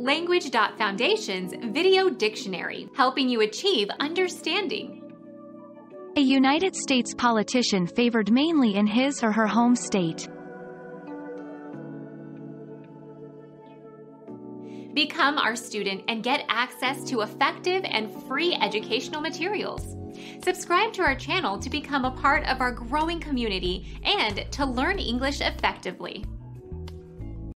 Language.Foundation's Video Dictionary, helping you achieve understanding. A United States politician favored mainly in his or her home state. Become our student and get access to effective and free educational materials. Subscribe to our channel to become a part of our growing community and to learn English effectively.